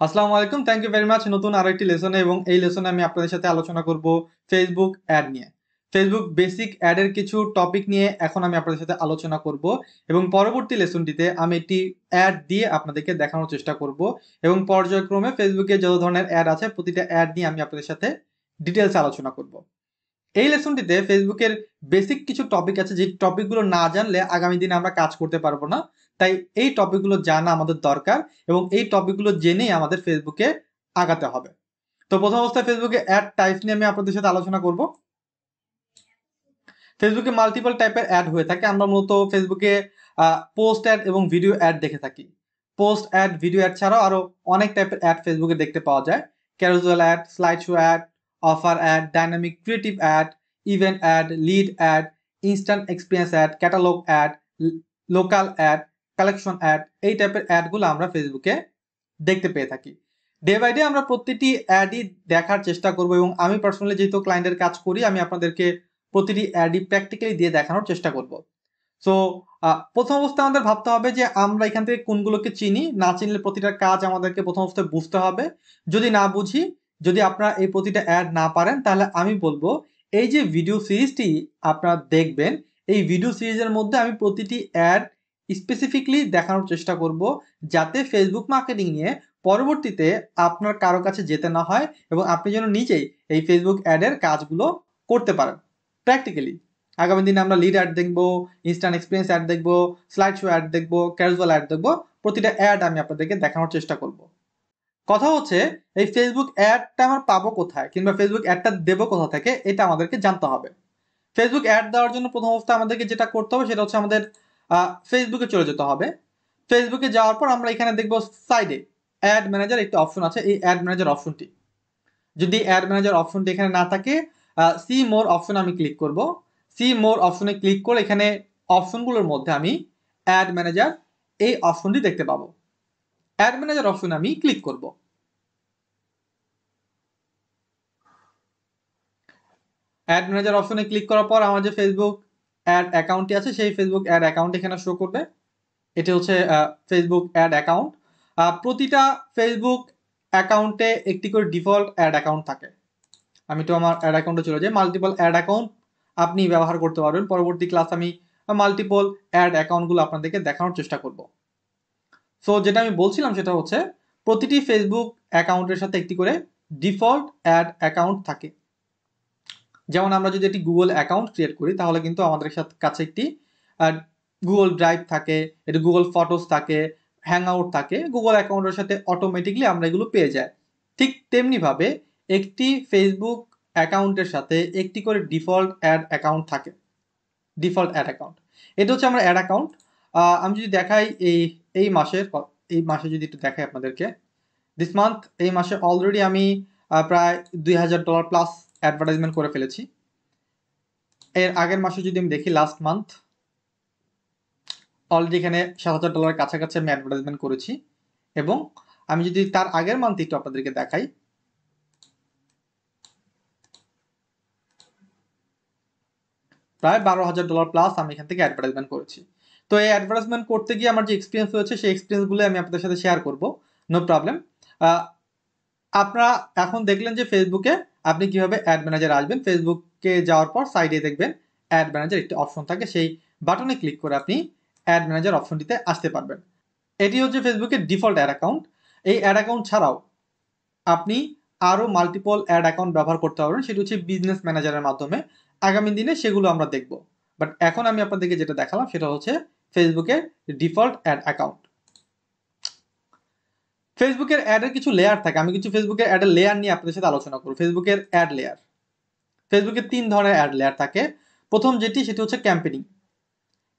আসসালামু আলাইকুম thank you very much নতুন আরও একটি লেসনে এবং এই লেসনে আমি আপনাদের সাথে আলোচনা করব ফেসবুক অ্যাড নিয়ে। ফেসবুক বেসিক অ্যাডের কিছু টপিক নিয়ে এখন আমি আপনাদের সাথে আলোচনা করব এবং পরবর্তী লেসনটিতে আমি একটি অ্যাড দিয়ে আপনাদেরকে দেখানোর চেষ্টা করব এবং পর্যায়ক্রমে ফেসবুকে যত ধরনের অ্যাড আছে, প্রতিটা অ্যাড নিয়ে আমি আপনাদের সাথে ডিটেলস আলোচনা করব। এই লেসনটিতে ফেসবুকের বেসিক কিছু টপিক আছে, যে টপিকগুলো না জানলে আগামী দিনে আমরা কাজ করতে পারব না। তাই এই টপিকগুলো জানা আমাদের দরকার এবং এই টপিকগুলো জেনেই আমাদের ফেসবুকে আগাতে হবে। তো প্রথম অবস্থায় ফেসবুকে অ্যাড টাইপ নিয়ে আমি আপনাদের সাথে আলোচনা করব। ফেসবুকে মাল্টিপল টাইপের অ্যাড হয়ে থাকে। আমরা মূলত ফেসবুকে পোস্ট অ্যাড এবং ভিডিও অ্যাড দেখে থাকি। পোস্ট অ্যাড ভিডিও অ্যাড ছাড়াও আরও অনেক টাইপের অ্যাড ফেসবুকে দেখতে পাওয়া যায়। Carousel ad slide show ad offer ad dynamic creative ad event ad lead ad instant experience ad catalogue ad local ad collection ad এই টাইপের অ্যাডগুলো আমরা ফেসবুকে দেখতে পেয়ে থাকি। ডে বাই ডে আমরা প্রতিটি অ্যাডই দেখার চেষ্টা করব এবং আমি পার্সোনালি যেহেতু ক্লায়েন্টের কাজ করি, আমি আপনাদেরকে প্রতিটি অ্যাডই প্র্যাকটিক্যালি দিয়ে দেখানোর চেষ্টা করব। সো প্রথম অবস্থায় আমাদের ভাবতে হবে যে আমরা এখান থেকে কোনগুলোকে চিনি, না চিনলে প্রতিটা কাজ আমাদেরকে প্রথম অবস্থায় বুঝতে হবে। যদি না বুঝি যদি আপনারা এই প্রতিটা অ্যাড না পারেন, তাহলে আমি বলব এই যে ভিডিও সিরিজটি আপনারা দেখবেন, এই ভিডিও সিরিজের মধ্যে আমি প্রতিটি অ্যাড স্পেসিফিকলি দেখানোর চেষ্টা করব যাতে ফেসবুক মার্কেটিং নিয়ে পরবর্তীতে আপনার কারও কাছে যেতে না হয় এবং আপনি যেন নিজেই এই ফেসবুক অ্যাডের কাজগুলো করতে পারেন। প্র্যাকটিক্যালি আগামী দিনে আমরা লিড অ্যাড দেখব ইনস্ট্যান্ট এক্সপিরিয়েন্স অ্যাড দেখব স্লাইড শো অ্যাড দেখব ক্যাজুয়াল অ্যাড দেখব, প্রতিটা অ্যাড আমি আপনাদেরকে দেখানোর চেষ্টা করব। কথা হচ্ছে, এই ফেসবুক অ্যাডটা আমার পাবো কোথায়? কিংবা ফেসবুক অ্যাডটা দেবো কোথা থেকে? এটা আমাদেরকে জানতে হবে। ফেসবুক অ্যাড দেওয়ার জন্য প্রথম অবস্থায় আমাদেরকে যেটা করতে হবে, সেটা হচ্ছে আমাদের ফেসবুকে চলে যেতে হবে। ফেসবুকে যাওয়ার পর আমরা এখানে দেখব সাইডে অ্যাড ম্যানেজার একটি অপশন আছে, এই অ্যাড ম্যানেজার অপশনটি যদি অ্যাড ম্যানেজার অপশনটি এখানে না থাকে সি মোর অপশন আমি ক্লিক করব। সি মোর অপশনে ক্লিক করে এখানে অপশনগুলোর মধ্যে আমি অ্যাড ম্যানেজার এই অপশনটি দেখতে পাবো। অ্যাড ম্যানেজার অপশনে আমি ক্লিক করব। অ্যাড ম্যানেজার অপশনে ক্লিক করার পর আমার যে ফেসবুক অ্যাড অ্যাকাউন্টটি আছে, সেই ফেসবুক অ্যাড অ্যাকাউন্ট এখানে শো করবে। এটি হচ্ছে ফেসবুক অ্যাড অ্যাকাউন্ট প্রতিটা ফেসবুক অ্যাকাউন্টে একটি করে ডিফল্ট অ্যাড অ্যাকাউন্ট থাকে। আমি তো আমার অ্যাড অ্যাকাউন্টে চলে যাই। মাল্টিপল অ্যাড অ্যাকাউন্ট আপনি ব্যবহার করতে পারবেন। পরবর্তী ক্লাস আমি মাল্টিপল অ্যাড অ্যাকাউন্টগুলো আপনাদেরকে দেখানোর চেষ্টা করব। সো যেটা আমি বলছিলাম সেটা হচ্ছে প্রতিটি ফেসবুক অ্যাকাউন্টের সাথে একটি করে ডিফল্ট অ্যাড অ্যাকাউন্ট থাকে। যেমন আমরা যদি একটি গুগল অ্যাকাউন্ট ক্রিয়েট করি, তাহলে কিন্তু আমাদের সাথে কাছে একটি গুগল ড্রাইভ থাকে, এটি গুগল ফটোস থাকে হ্যাং আউট থাকে গুগল অ্যাকাউন্টের সাথে অটোমেটিকলি আমরা এগুলো পেয়ে যাই। ঠিক তেমনিভাবে একটি ফেসবুক অ্যাকাউন্টের সাথে একটি করে ডিফল্ট অ্যাড অ্যাকাউন্ট থাকে। Default ad account. এটা হচ্ছে আমার অ্যাড অ্যাকাউন্ট। আমি যদি দেখাই এই এই মাসের এই মাসে যদি একটু দেখাই আপনাদেরকে দিস মান্থ এই মাসে অলরেডি আমি প্রায় দুই হাজার ডলার প্লাস অ্যাডভার্টাইজমেন্ট করে ফেলেছি। এর আগের মাসে যদি আমি দেখি লাস্ট মান্থ অলরেডি এখানে সাত হাজার ডলারের কাছাকাছি আমি অ্যাডভার্টাইজমেন্ট করেছি। এবং আমি যদি তার আগের মান্থ একটু আপনাদেরকে দেখাই, প্রায় বারো হাজার ডলার প্লাস আমি এখান থেকে অ্যাডভার্টাইজমেন্ট করেছি। তো এই অ্যাডভার্টাইজমেন্ট করতে গিয়ে আমার যে এক্সপিরিয়েন্স হয়েছে সেই এক্সপিরিয়েন্সগুলো আমি আপনাদের সাথে শেয়ার করব। নো প্রবলেম আপনারা এখন দেখলেন যে ফেসবুকে আপনি কীভাবে অ্যাড ম্যানেজার আসবেন। ফেসবুকে যাওয়ার পর সাইডে দেখবেন অ্যাড ম্যানেজার একটি অপশন থাকে। সেই বাটনে ক্লিক করে আপনি অ্যাড ম্যানেজার অপশনটিতে আসতে পারবেন। এটি হচ্ছে ফেসবুকের ডিফল্ট অ্যাড অ্যাকাউন্ট এই অ্যাড অ্যাকাউন্ট ছাড়াও আপনি আরও মাল্টিপল অ্যাড অ্যাকাউন্ট ব্যবহার করতে পারবেন। সেটি হচ্ছে বিজনেস ম্যানেজারের মাধ্যমে। আগামী দিনে সেগুলো আমরা দেখব। বাট এখন আমি আপনাদেরকে যেটা দেখালাম সেটা হচ্ছে ফেসবুকের ডিফল্ট অ্যাড অ্যাকাউন্ট ফেসবুকের অ্যাডের কিছু লেয়ার থাকে। আমি কিছু ফেসবুকের অ্যাডের লেয়ার নিয়ে আপনাদের সাথে আলোচনা করব। ফেসবুকের অ্যাড লেয়ার ফেসবুকের তিন ধরনের অ্যাড লেয়ার থাকে। প্রথম যেটি, সেটি হচ্ছে ক্যাম্পেনিং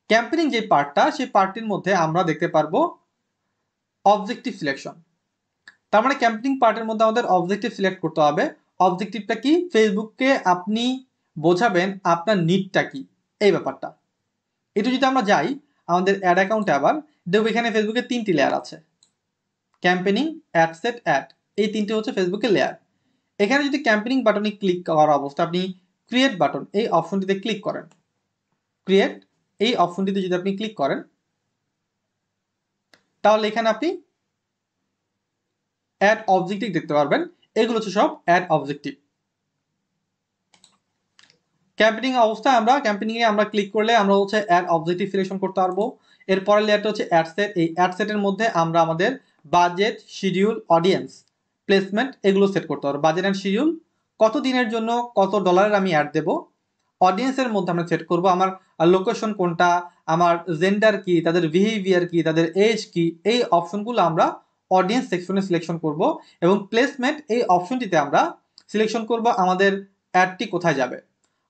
ক্যাম্পেনিং যে পার্টটা সেই পার্টটির মধ্যে আমরা দেখতে পারব অবজেক্টিভ সিলেকশন তার মানে ক্যাম্পেনিং পার্টের মধ্যে আমাদের অবজেক্টিভ সিলেক্ট করতে হবে। অবজেক্টিভটা কি? ফেসবুককে আপনি বোঝাবেন আপনার নিডটা কি। এই ব্যাপারটা। একটু যদি আমরা যাই, আমাদের অ্যাড অ্যাকাউন্টে আবার, দেখব এখানে ফেসবুকের তিনটি লেয়ার আছে। ক্যাম্পেনিং অ্যাড সেট অ্যাড এই তিনটি হচ্ছে ফেসবুকের লেয়ার এখানে যদি ক্যাম্পেনিং বাটনে ক্লিক করার অবস্থা, আপনি ক্রিয়েট বাটন এই অপশনটিতে ক্লিক করেন। ক্রিয়েট এই অপশনটিতে যদি আপনি ক্লিক করেন, তাহলে এখানে আপনি অ্যাড অবজেক্টিভ দেখতে পারবেন। এগুলো হচ্ছে সব অ্যাড অবজেক্টিভ ক্যাম্পেনিং অবস্থায় আমরা ক্যাম্পেনিং এ আমরা ক্লিক করলে আমরা হচ্ছে অ্যাড অবজেক্টিভ সিলেকশন করতে পারব। এরপরের লেয়ারটা হচ্ছে অ্যাড সেট এই অ্যাড সেটের মধ্যে আমরা আমাদের বাজেট শিডিউল অডিয়েন্স প্লেসমেন্ট এগুলো সেট করতে পারব। বাজেট অ্যান্ড শিডিউল কত দিনের জন্য কত ডলারের আমি অ্যাড দেবো? অডিয়েন্সের মধ্যে আমরা সেট করব। আমার লোকেশন কোনটা? আমার জেন্ডার কি? তাদের বিহেভিয়ার কি? তাদের এজ কি? এই অপশনগুলো আমরা অডিয়েন্স সেকশনে সিলেকশন করব এবং প্লেসমেন্ট এই অপশনটিতে আমরা সিলেকশন করব। আমাদের অ্যাডটি কোথায় যাবে?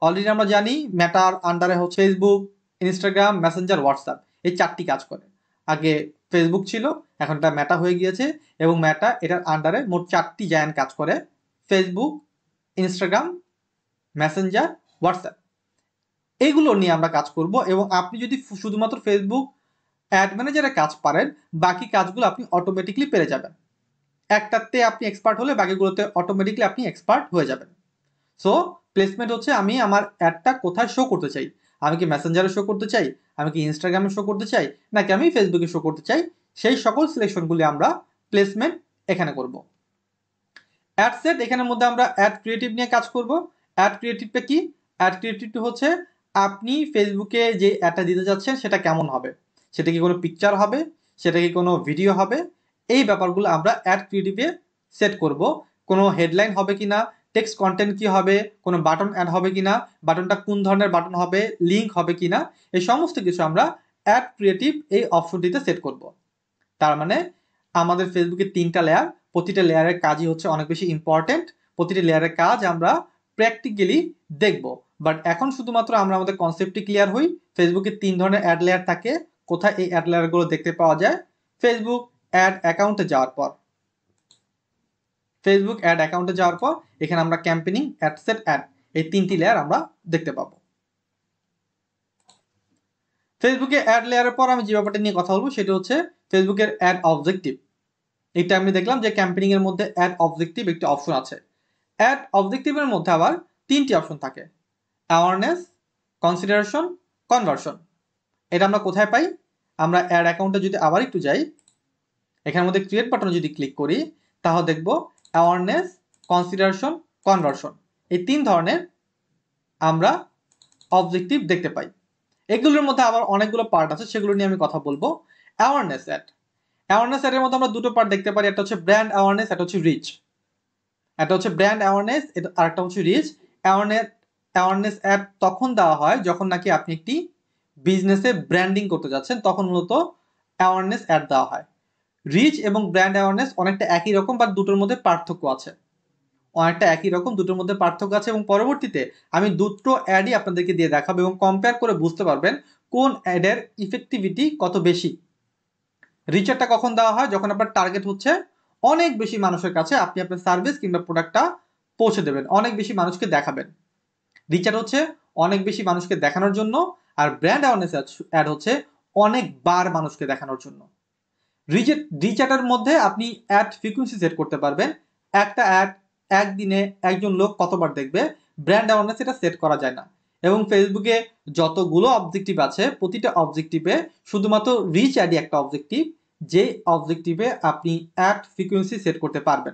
অলরেডি আমরা জানি ম্যাটার আন্ডারে হচ্ছে ফেসবুক ইনস্টাগ্রাম মেসেঞ্জার হোয়াটসঅ্যাপ এই চারটি কাজ করে। আগে ফেসবুক ছিল, এখন এটা ম্যাটা হয়ে গিয়েছে এবং ম্যাটা এটার আন্ডারে মোট চারটি জায়ান্ট কাজ করে ফেসবুক ইনস্টাগ্রাম মেসেঞ্জার হোয়াটসঅ্যাপ এইগুলো নিয়ে আমরা কাজ করব এবং আপনি যদি শুধুমাত্র ফেসবুক অ্যাড ম্যানেজারে কাজ পারেন, বাকি কাজগুলো আপনি অটোমেটিকলি পেরে যাবেন। একটাতে আপনি এক্সপার্ট হলে বাকিগুলোতে অটোমেটিকলি আপনি এক্সপার্ট হয়ে যাবেন। সো প্লেসমেন্ট হচ্ছে আমি আমার অ্যাডটা কোথায় শো করতে চাই? আমি কি মেসেঞ্জারে শো করতে চাই? আমি কি ইনস্টাগ্রামে শো করতে চাই? নাকি আমি ফেসবুকে শো করতে চাই? সেই সকল সিলেকশনগুলি আমরা প্লেসমেন্ট এখানে করব। অ্যাড সেট এখানের মধ্যে আমরা অ্যাড ক্রিয়েটিভ নিয়ে কাজ করব। অ্যাড ক্রিয়েটিভটা কি? অ্যাড ক্রিয়েটিভটা হচ্ছে আপনি ফেসবুকে যে অ্যাডটা দিতে যাচ্ছেন, সেটা কেমন হবে? সেটা কি কোনো পিকচার হবে? সেটা কি কোনো ভিডিও হবে? এই ব্যাপারগুলো আমরা অ্যাড ক্রিয়েটিভে সেট করব। কোনো হেডলাইন হবে কি না টেক্সট কন্টেন্ট কি হবে, কোনো বাটন অ্যাড হবে কি না বাটনটা কোন ধরনের বাটন হবে লিঙ্ক হবে কি না এই সমস্ত কিছু আমরা অ্যাড ক্রিয়েটিভ এই অপশনটিতে সেট করব। তার মানে আমাদের ফেসবুকের তিনটা লেয়ার প্রতিটা লেয়ারের কাজই হচ্ছে অনেক বেশি ইম্পর্টেন্ট প্রতিটি লেয়ারের কাজ আমরা প্র্যাকটিক্যালি দেখব। বাট এখন শুধুমাত্র আমরা আমাদের কনসেপ্টটি ক্লিয়ার হই ফেসবুকে তিন ধরনের অ্যাড লেয়ার থাকে, কোথায় এই অ্যাড লেয়ারগুলো দেখতে পাওয়া যায় ফেসবুক অ্যাড অ্যাকাউন্টে যাওয়ার পর। ফেসবুক অ্যাড অ্যাকাউন্টে যাওয়ার পর, এখানে আমরা ক্যাম্পেনিং অ্যাড সেট অ্যাড এই তিনটি লেয়ার আমরা দেখতে পাবো। ফেসবুকে অ্যাড লেয়ারের পর আমি যে ব্যাপারটা নিয়ে কথা বলব, সেটা হচ্ছে ফেসবুকের অ্যাড অবজেক্টিভ এটা আমি দেখলাম যে ক্যাম্পেনিং এর মধ্যে অ্যাড অবজেক্টিভ একটি অপশন আছে। অ্যাড অবজেক্টিভের মধ্যে আবার তিনটি অপশন থাকে। অ্যাওয়ারনেস কনসিডারেশন কনভার্সন এটা আমরা কোথায় পাই? আমরা অ্যাড অ্যাকাউন্টে যদি আবার একটু যাই, এখানের মধ্যে ক্রিয়েট বাটনে যদি ক্লিক করি, তাহলে দেখব অ্যাওয়ারনেস কনসিডারেশন কনভার্সন এই তিন ধরনের আমরা অবজেক্টিভ দেখতে পাই। এগুলোর মধ্যে আবার অনেকগুলো পার্ট আছে, সেগুলো নিয়ে আমি কথা বলব। অ্যাওয়ারনেস অ্যাড অ্যাওয়ারনেস অ্যাডের মধ্যে আমরা দুটো পার্ট দেখতে পারি, একটা হচ্ছে ব্র্যান্ড অ্যাওয়ারনেস একটা হচ্ছে রিচ একটা হচ্ছে ব্র্যান্ড অ্যাওয়ারনেস আর একটা হচ্ছে রিচ অ্যাওয়ারনেস অ্যাওয়ারনেস অ্যাড তখন দেওয়া হয় যখন নাকি আপনি একটি বিজনেসে ব্র্যান্ডিং করতে যাচ্ছেন, তখন মূলত অ্যাওয়ারনেস অ্যাড দেওয়া হয়। রিচ এবং ব্র্যান্ড অ্যাওয়ারনেস অনেকটা একই রকম বা দুটোর মধ্যে পার্থক্য আছে। অনেকটা একই রকম, দুটোর মধ্যে পার্থক্য আছে এবং পরবর্তীতে আমি দুটো অ্যাডই আপনাদেরকে দিয়ে দেখাবো এবং কম্পেয়ার করে বুঝতে পারবেন কোন অ্যাডের ইফেক্টিভিটি কত বেশি। রিচারটা কখন দেওয়া হয়? যখন আপনার টার্গেট হচ্ছে অনেক বেশি মানুষের কাছে আপনি আপনার সার্ভিস কিংবা প্রোডাক্টটা পৌঁছে দেবেন, অনেক বেশি মানুষকে দেখাবেন। রিচার হচ্ছে অনেক বেশি মানুষকে দেখানোর জন্য, আর ব্র্যান্ড অ্যাওয়ারনেস অ্যাড হচ্ছে অনেকবার মানুষকে দেখানোর জন্য। রিচার্টের মধ্যে আপনি অ্যাড ফ্রিকুয়েন্সি সেট করতে পারবেন। একটা অ্যাড একদিনে একজন লোক কতবার দেখবে? ব্র্যান্ড অ্যাওয়ারনেস এটা সেট করা যায় না। এবং ফেসবুকে যতগুলো অবজেক্টিভ আছে, প্রতিটা অবজেক্টিভে শুধুমাত্র রিচ অ্যাডই একটা অবজেক্টিভ যে অবজেক্টিভে আপনি অ্যাড ফ্রিকুয়েন্সি সেট করতে পারবেন।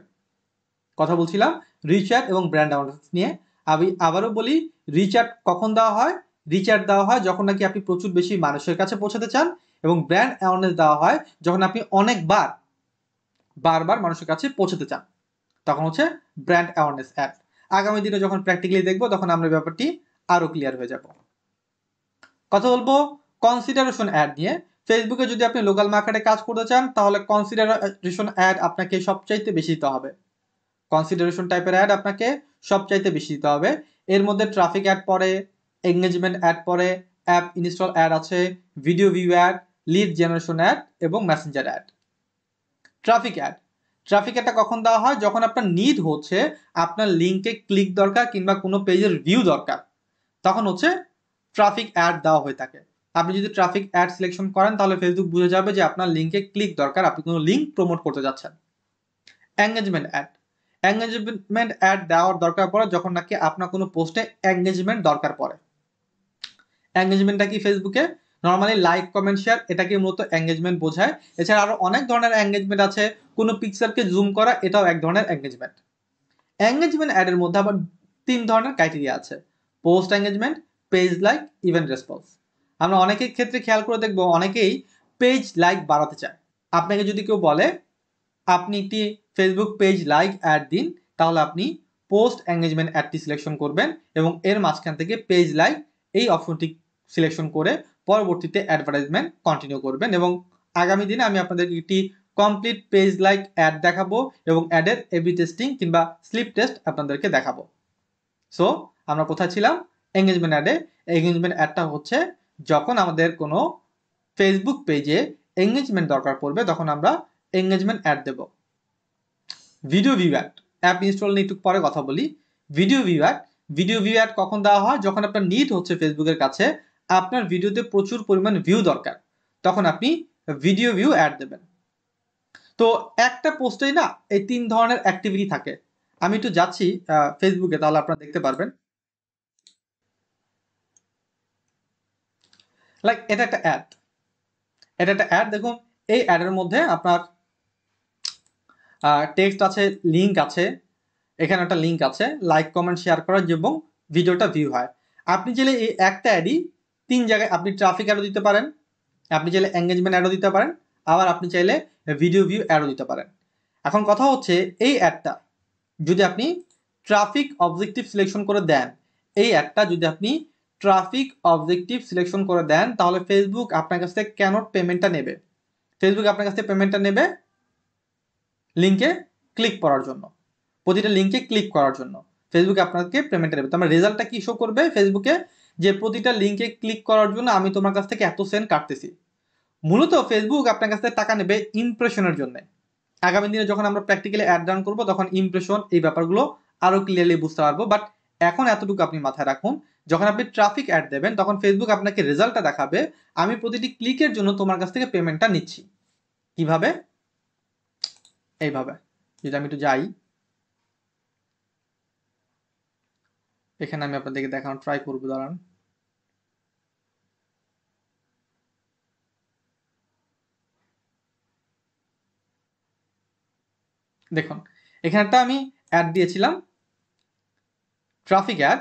কথা বলছিলাম রিচ অ্যাড এবং ব্র্যান্ড অ্যাওয়ারনেস নিয়ে। আমি আবারও বলি রিচার্ড কখন দেওয়া হয়? রিচার্ড দেওয়া হয় যখন নাকি আপনি প্রচুর বেশি মানুষের কাছে পৌঁছাতে চান এবং ব্র্যান্ড অ্যাওয়ারনেস দেওয়া হয় যখন আপনি অনেকবার, বারবার মানুষের কাছে পৌঁছাতে চান। তখন হচ্ছে ব্র্যান্ড অ্যাওয়ারনেস অ্যাড আগামী দিনে যখন প্র্যাকটিক্যালি দেখব, তখন আমরা ব্যাপারটি আরও ক্লিয়ার হয়ে যাব। কথা বলব কনসিডারেশন অ্যাড নিয়ে। ফেসবুকে যদি আপনি লোকাল মার্কেটে কাজ করতে চান, তাহলে কনসিডারেশন অ্যাড আপনাকে সবচাইতে বেশি দিতে হবে। কনসিডারেশন টাইপের অ্যাড আপনাকে সবচাইতে বেশি দিতে হবে। এর মধ্যে ট্রাফিক অ্যাড পড়ে এঙ্গেজমেন্ট অ্যাড পড়ে অ্যাপ ইনস্টল অ্যাড আছে video view ad lead generation ad এবং messenger ad traffic ad traffic অ্যাডটা কখন দেওয়া হয়? যখন আপনার নিড হচ্ছে, আপনার লিঙ্কে ক্লিক দরকার কিংবা কোনো পেজের ভিউ দরকার, তখন হচ্ছে ট্রাফিক অ্যাড দেওয়া হয়ে থাকে। আপনি যদি ট্রাফিক অ্যাড সিলেকশন করেন, তাহলে ফেসবুক বুঝে যাবে যে আপনার লিঙ্কে ক্লিক দরকার, আপনি কোনো লিঙ্ক প্রমোট করতে যাচ্ছেন। এঙ্গেজমেন্ট অ্যাড এঙ্গেজমেন্ট অ্যাড দেওয়ার দরকার পড়ে যখন নাকি আপনার কোনো পোস্টে এঙ্গেজমেন্ট দরকার পড়ে। এঙ্গেজমেন্টটা কি ফেসবুকে নর্মালি লাইক কমেন্ট শেয়ার এটাকে মূলত এঙ্গেজমেন্ট বোঝায়। এছাড়া আরও অনেক ধরনের এঙ্গেজমেন্ট আছে। কোনো পিকচারকে জুম করা, এটাও এক ধরনের এঙ্গেজমেন্ট এঙ্গেজমেন্ট অ্যাডের মধ্যে আবার তিন ধরনের ক্রাইটেরিয়া আছে। Post engagement page like event response আমরা অনেকের ক্ষেত্রে খেয়াল করে দেখব, অনেকেই পেজ লাইক বাড়াতে চায়। আপনাকে যদি কেউ বলে, আপনি একটি ফেসবুক পেজ লাইক অ্যাড দিন, তাহলে আপনি পোস্ট এঙ্গেজমেন্ট অ্যাডটি সিলেকশন করবেন এবং এর মাঝখান থেকে পেজ লাইক এই অপশনটি সিলেকশন করে পরবর্তীতে অ্যাডভার্টাইজমেন্ট কন্টিনিউ করবেন এবং আগামী দিনে আমি আপনাদেরকে একটি কমপ্লিট পেজ লাইক অ্যাড দেখাবো এবং অ্যাডের এবি টেস্টিং কিংবা স্লিপ টেস্ট আপনাদেরকে দেখাবো। সো আমরা কোথায় ছিলাম? এঙ্গেজমেন্ট অ্যাডে এঙ্গেজমেন্ট অ্যাডটা হচ্ছে যখন আমাদের কোনো ফেসবুক পেজে এঙ্গেজমেন্ট দরকার পড়বে, তখন আমরা এঙ্গেজমেন্ট অ্যাড দেব। Video view ad app install নিয়ে একটু পরে কথা বলি। Video view ad video view ad কখন দেওয়া হয়? যখন আপনার নিড হচ্ছে ফেসবুকের কাছে আপনার ভিডিওতে প্রচুর পরিমাণ ভিউ দরকার। তখন আপনি ভিডিও ভিউ অ্যাড দেবেন। তো একটা পোস্টেই না, এই তিন ধরনের অ্যাক্টিভিটি থাকে। আমি একটু যাচ্ছি ফেসবুকে তাহলে আপনারা দেখতে পারবেন। লাইক এটা একটা অ্যাড এটা একটা অ্যাড দেখুন, এই অ্যাডের মধ্যে আপনার টেক্সট আছে লিঙ্ক আছে, এখানে একটা লিঙ্ক আছে। লাইক কমেন্ট শেয়ার করার এবং ভিডিওটা ভিউ হয়। আপনি চাইলে এই একটা অ্যাডই তিন জায়গায় আপনি ট্রাফিক অ্যাডও দিতে পারেন, আপনি চাইলে এঙ্গেজমেন্ট অ্যাডও দিতে পারেন, আবার আপনি চাইলে ভিডিও ভিউ অ্যাডও দিতে পারেন। এখন কথা হচ্ছে, এই অ্যাডটা যদি আপনি ট্রাফিক অবজেক্টিভ সিলেকশন করে দেন, এই অ্যাডটা যদি আপনি ট্রাফিক অবজেক্টিভ সিলেকশন করে দেন, তাহলে ফেসবুক আপনার কাছ থেকে কেন পেমেন্টটা নেবে? ফেসবুক আপনার কাছ থেকে পেমেন্টটা নেবে লিঙ্কে ক্লিক করার জন্য, প্রতিটা লিঙ্কে ক্লিক করার জন্য। ফেসবুকে আপনাকে পেমেন্টটা নেবে। তো আমার রেজাল্টটা কি শো করবে? ফেসবুকে যে প্রতিটা লিঙ্কে ক্লিক করার জন্য আমি তোমার কাছ থেকে এত সেন্ট কাটতেছি। মূলত ফেসবুক আপনার কাছ থেকে টাকা নেবে ইমপ্রেশনের জন্য। আগামী দিনে যখন আমরা প্র্যাকটিক্যালি অ্যাড ডাউন করব, তখন ইমপ্রেশন এই ব্যাপারগুলো আরও ক্লিয়ারলি বুঝতে পারব। বাট এখন এতটুকু আপনি মাথায় রাখুন, যখন আপনি ট্রাফিক অ্যাড দেবেন, তখন ফেসবুক আপনাকে রেজাল্টটা দেখাবে, আমি প্রতিটি ক্লিকের জন্য তোমার কাছ থেকে পেমেন্টটা নিচ্ছি। কীভাবে? এইভাবে। যদি আমি একটু যাই। এখানে আমি আপনাদেরকে দেখানো ট্রাই করব, দাঁড়ান। দেখুন, এখানে একটা আমি অ্যাড দিয়েছিলাম ট্রাফিক অ্যাড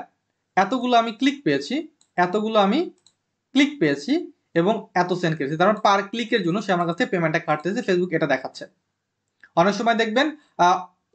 এতগুলো আমি ক্লিক পেয়েছি, এতগুলো আমি ক্লিক পেয়েছি এবং এত সেন্ড করেছি মানে পার ক্লিকের জন্য সে আমার কাছে পেমেন্টটা কাটতেছে ফেসবুক এটা দেখাচ্ছে। অনেক সময় দেখবেন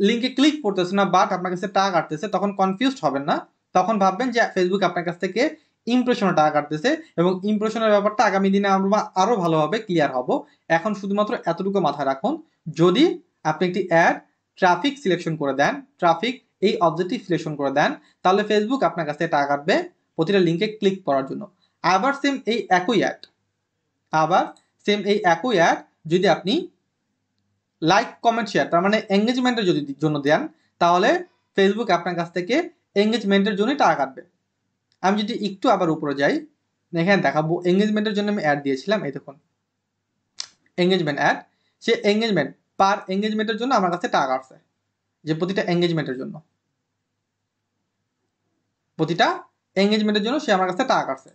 লিঙ্কে ক্লিক করতেছে না বাট আপনার কাছে টাকা কাটতেছে, তখন কনফিউজড হবেন না। তখন ভাববেন যে ফেসবুক আপনার কাছ থেকে ইমপ্রেশনের টাকা কাটতেছে এবং ইমপ্রেশনের ব্যাপারটা আগামী দিনে আমরা আরও ভালোভাবে ক্লিয়ার হব। এখন শুধুমাত্র এতটুকু মাথায় রাখুন, যদি আপনি একটি অ্যাড ট্রাফিক সিলেকশন করে দেন, ট্রাফিক এই অবজেক্টিভ সিলেকশন করে দেন, তাহলে ফেসবুক আপনার কাছ টাকা কাটবে প্রতিটা লিঙ্কে ক্লিক করার জন্য। আবার সেম এই একই অ্যাড আবার সেম এই একই অ্যাড যদি আপনি লাইক কমেন্ট শেয়ার তার মানে এঙ্গেজমেন্টের যদি জন্য দেন, তাহলে ফেসবুক আপনার কাছ থেকে এঙ্গেজমেন্টের জন্যই টাকা কাটবে। আমি যদি একটু আবার উপরে যাই, এখানে দেখাবো এঙ্গেজমেন্টের জন্য আমি অ্যাড দিয়েছিলাম, এই দেখুন। এঙ্গেজমেন্ট অ্যাড সে এঙ্গেজমেন্ট পার এঙ্গেজমেন্টের জন্য আমার কাছে টাকা কাটছে যে প্রতিটা এঙ্গেজমেন্টের জন্য। প্রতিটা এঙ্গেজমেন্টের জন্য সে আমার কাছে টাকা কাটছে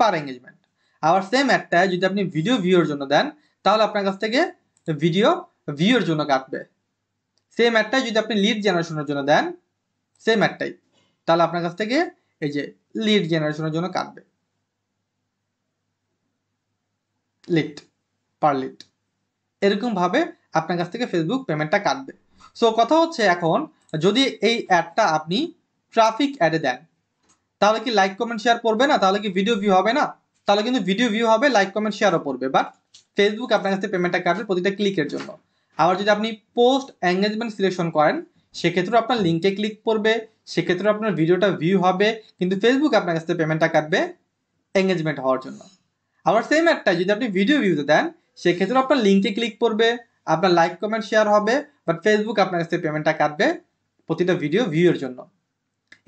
পার এঙ্গেজমেন্ট আবার সেম একটা, যদি আপনি ভিডিও ভিউর জন্য দেন, তাহলে আপনার কাছ থেকে ভিডিও ভিউর জন্য কাটবে। সেম একটাই, যদি আপনি লিড জেনারেশনের জন্য দেন সেম একটাই। তাহলে আপনার কাছ থেকে এই যে লিড জেনারেশনের জন্য কাটবে। লিড পার লিড এরকম ভাবে আপনার কাছ থেকে ফেসবুক পেমেন্টটা কাটবে। সো কথা হচ্ছে এখন, যদি এই অ্যাডটা আপনি ট্রাফিক অ্যাডে দেন, তাহলে কি লাইক কমেন্ট শেয়ার করবে না? তাহলে কি ভিডিও ভিউ হবে না? তাহলে কিন্তু ভিডিও ভিউ হবে লাইক কমেন্ট শেয়ারও পড়বে। বাট ফেসবুক আপনার কাছ থেকে পেমেন্টটা কাটবে প্রতিটা ক্লিকের জন্য। আবার যদি আপনি পোস্ট এঙ্গেজমেন্ট সিলেকশন করেন সেক্ষেত্রেও আপনার লিঙ্কে ক্লিক করবে সেক্ষেত্রেও আপনার ভিডিওটা ভিউ হবে, কিন্তু ফেসবুক আপনার কাছ থেকে পেমেন্টটা কাটবে এঙ্গেজমেন্ট হওয়ার জন্য। আবার সেম একটা যদি আপনি ভিডিও ভিউতে দেন সেক্ষেত্রেও আপনার লিঙ্কে ক্লিক করবে আপনার লাইক কমেন্ট শেয়ার হবে বাট ফেসবুক আপনার কাছ পেমেন্টটা কাটবে প্রতিটা ভিডিও ভিউয়ের জন্য।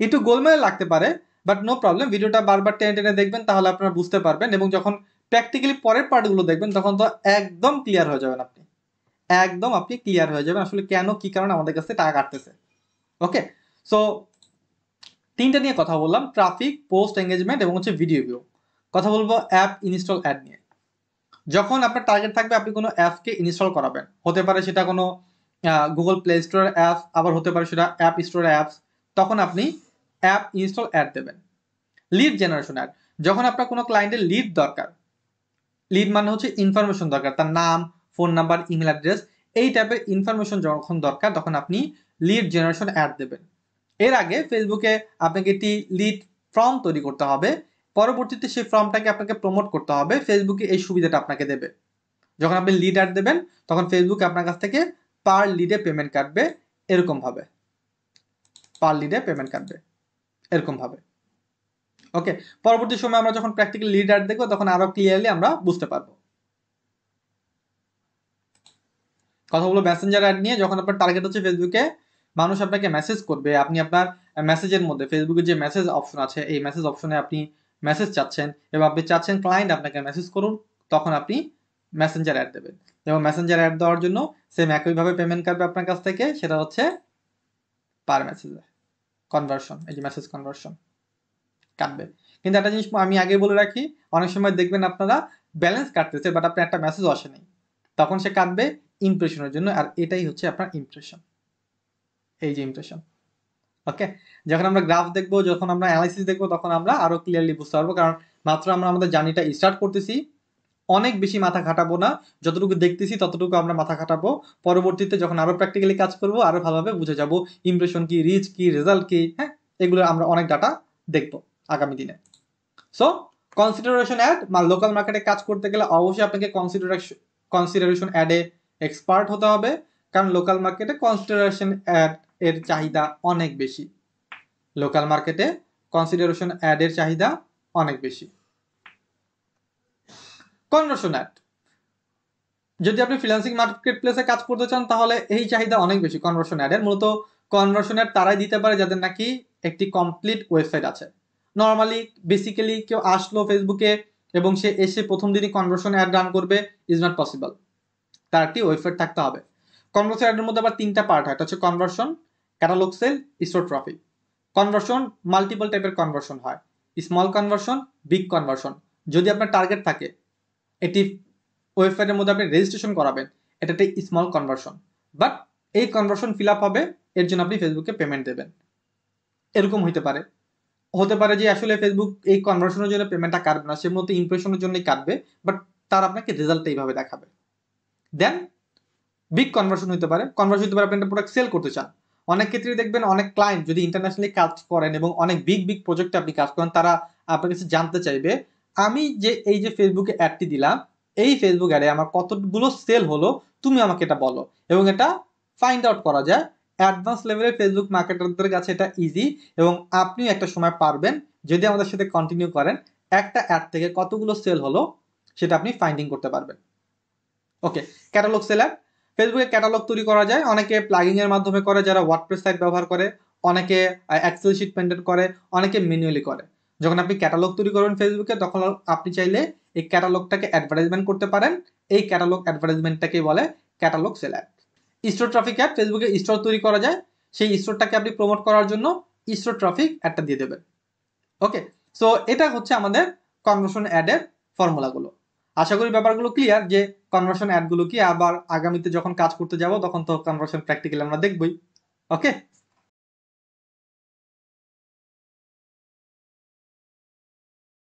একটু গোলমেলে লাগতে পারে বাট নো প্রবলেম ভিডিওটা বারবার টেনে টেনে দেখবেন, তাহলে আপনারা বুঝতে পারবেন, এবং যখন প্র্যাকটিক্যালি পরের পার্টগুলো দেখবেন, তখন তো একদম ক্লিয়ার হয়ে যাবেন আপনি। একদম আপনি ক্লিয়ার হয়ে যাবেন, আসলে কেন, কি কারণে আমাদের কাছে টাকা কাটতেছে। ওকে সো তিনটা নিয়ে কথা বললাম ট্রাফিক পোস্ট এঙ্গেজমেন্ট এবং হচ্ছে ভিডিও ভিউ কথা বলব অ্যাপ ইনস্টল অ্যাড নিয়ে। যখন আপনার টার্গেট থাকবে, আপনি কোনো অ্যাপকে ইনস্টল করাবেন। হতে পারে সেটা কোনো গুগল প্লে স্টোরের অ্যাপ আবার হতে পারে সেটা অ্যাপ স্টোরের অ্যাপস তখন আপনি অ্যাপ ইনস্টল অ্যাড দেবেন। লিড জেনারেশন অ্যাড যখন আপনার কোনো ক্লায়েন্টের লিড দরকার লিড মানে হচ্ছে ইনফরমেশন দরকার, তার নাম ফোন নাম্বার ইমেল অ্যাড্রেস এই টাইপের ইনফরমেশন যখন দরকার, তখন আপনি লিড জেনারেশন অ্যাড দেবেন। এর আগে ফেসবুকে আপনাকে একটি লিড ফর্ম তৈরি করতে হবে। পরবর্তীতে সেই ফর্মটাকে আপনাকে প্রমোট করতে হবে ফেসবুকে এই সুবিধাটা আপনাকে দেবে। যখন আপনি লিড অ্যাড দেবেন, তখন ফেসবুক আপনার কাছ থেকে পার লিডে পেমেন্ট কাটবে, এরকম ভাবে। পার লিডে পেমেন্ট কাটবে, এরকম ভাবে। ওকে পরবর্তী সময় আমরা যখন প্র্যাকটিক্যাল লিড অ্যাড দেখব, তখন আরও ক্লিয়ারলি আমরা বুঝতে পারব। কথা বলব মেসেঞ্জার অ্যাড নিয়ে যখন আপনার টার্গেট হচ্ছে ফেসবুকে মানুষ আপনাকে মেসেজ করবে। আপনি আপনার মেসেজের মধ্যে ফেসবুকে যে মেসেজ অপশন আছে, এই মেসেজ অপশনে আপনি মেসেজ চাচ্ছেন এবং আপনি চাচ্ছেন ক্লায়েন্ট আপনাকে মেসেজ করুন, তখন আপনি মেসেঞ্জার অ্যাড দেবেন। এবং মেসেঞ্জার অ্যাড দেওয়ার জন্য সেম একইভাবে পেমেন্ট কাটবে আপনার কাছ থেকে, সেটা হচ্ছে পার মেসেজ কনভার্সন এই যে মেসেজ কনভার্সন কাটবে। কিন্তু একটা জিনিস আমি আগে বলে রাখি, অনেক সময় দেখবেন আপনারা ব্যালেন্স কাটতেছে বাট আপনার একটা মেসেজ আসে নেই। তখন সে কাটবে ইমপ্রেশনের জন্য, আর এটাই হচ্ছে আপনার ইমপ্রেশন এই যে ইমপ্রেশন ওকে যখন আমরা গ্রাফ দেখব, যখন আমরা অ্যানালাইসিস দেখব, তখন আমরা আরও ক্লিয়ারলি বুঝতে পারব। কারণ মাত্র আমরা আমাদের জার্নিটা স্টার্ট করতেছি, অনেক বেশি মাথা খাটাবো না। যতটুকু দেখতেছি, ততটুকু আমরা মাথা খাটাবো। পরবর্তীতে যখন আরও প্র্যাকটিক্যালি কাজ করব, আরও ভালোভাবে বুঝে যাব ইমপ্রেশন কি রিচ কি রেজাল্ট কি হ্যাঁ? এগুলো আমরা অনেক ডাটা দেখব আগামী দিনে। সো কনসিডারেশন অ্যাড লোকাল মার্কেটে কাজ করতে গেলে অবশ্যই আপনাকে কনসিডারেশন কনসিডারেশন অ্যাডে এক্সপার্ট হতে হবে। কারণ লোকাল মার্কেটে কনসিডারেশন অ্যাড এর চাহিদা অনেক বেশি। লোকাল মার্কেটে কনসিডারেশন অ্যাড এর চাহিদা অনেক বেশি। কনভার্সন অ্যাড যদি আপনি ফ্রিল্যান্সিং মার্কেট প্লেসে কাজ করতে চান, তাহলে এই চাহিদা অনেক বেশি কনভার্সন অ্যাডের মূলত কনভার্সন অ্যাড তারাই দিতে পারে যাদের নাকি একটি কমপ্লিট ওয়েবসাইট আছে। নর্মালি বেসিক্যালি কেউ আসলো ফেসবুকে এবং সে এসে প্রথম দিনই কনভার্সন অ্যাড রান করবে ইজ নট পসিবল তার একটি ওয়েবসাইট থাকতে হবে। কনভার্সন অ্যাডের মধ্যে আবার তিনটা পার্ট হয়। এটা হচ্ছে conversion catalog sale store traffic conversion multiple টাইপের কনভার্সন হয়। স্মল কনভার্সন বিগ কনভার্সন যদি আপনার টার্গেট থাকে, এটি ওয়েবসাইটের মধ্যে আপনি রেজিস্ট্রেশন করাবেন এটা একটি স্মল কনভার্সন বাট এই কনভার্সন ফিল আপ হবে, এর জন্য আপনি ফেসবুকে পেমেন্ট দেবেন। এরকম হইতে পারে। হতে পারে যে আসলে ফেসবুক এই কনভার্সনের জন্য পেমেন্টটা কাটবে না, সে মতো ইমপ্রেশনের জন্যই কাটবে বাট তার আপনাকে রেজাল্ট এইভাবে দেখাবে। দেন বিগ কনভার্সন হতে পারে। কনভার্সন হতে পারে আপনি একটা প্রোডাক্ট সেল করতে চান। অনেক ক্ষেত্রে দেখবেন অনেক ক্লায়েন্ট যদি ইন্টারন্যাশনালি কাজ করেন এবং অনেক বিগ বিগ প্রজেক্টে আপনি কাজ করেন, তারা আপনার কাছে জানতে চাইবে, আমি যে এই যে ফেসবুকে অ্যাডটি দিলাম, এই ফেসবুক অ্যাডে আমার কতগুলো সেল হলো, তুমি আমাকে এটা বলো। এবং এটা ফাইন্ড আউট করা যায়। অ্যাডভান্স লেভেলের ফেসবুক মার্কেটারদের কাছে এটা ইজি এবং আপনি একটা সময় পারবেন, যদি আমাদের সাথে কন্টিনিউ করেন, একটা অ্যাড থেকে কতগুলো সেল হলো, সেটা আপনি ফাইন্ডিং করতে পারবেন। ওকে ক্যাটালগ সেল অ্যাড ফেসবুকে ক্যাটালগ তৈরি করা যায়। অনেকে প্লাগিং এর মাধ্যমে করে, যারা ওয়ার্ডপ্রেস সাইট ব্যবহার করে, অনেকে এক্সেল শিট মেনটেন করে, অনেকে ম্যানুয়ালি করে। যখন আপনি ক্যাটালগ তৈরি করবেন ফেসবুকে তখন আপনি চাইলে এই ক্যাটালগটাকে অ্যাডভার্টাইজমেন্ট করতে পারেন। এই ক্যাটালগ অ্যাডভার্টাইজমেন্টটাকেই বলে catalog sale ad store traffic ad ফেসবুকে স্টোর তৈরি করা যায়। সেই স্টোরটাকে আপনি প্রমোট করার জন্য স্টোর ট্রাফিক অ্যাডটা দিয়ে দেবেন। ওকে সো এটা হচ্ছে আমাদের কনভার্সন অ্যাডের ফর্মুলাগুলো আশা করি ব্যাপারগুলো ক্লিয়ার যে কনভার্সন অ্যাডগুলো কি আবার আগামীতে যখন কাজ করতে যাব, তখন তো কনভার্সন প্র্যাকটিক্যাল আমরা দেখবই। ওকে